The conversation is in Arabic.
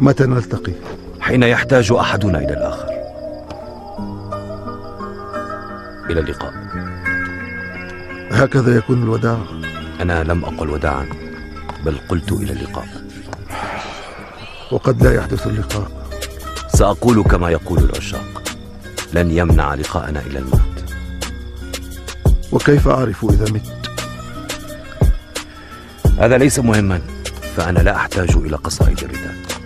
متى نلتقي؟ حين يحتاج أحدنا إلى الآخر. إلى اللقاء. هكذا يكون الوداع. أنا لم أقل وداعا بل قلت إلى اللقاء. وقد لا يحدث اللقاء. سأقول كما يقول العشاق لن يمنع لقاءنا إلى الموت. وكيف أعرف إذا مت؟ هذا ليس مهما فأنا لا أحتاج إلى قصائد الرداء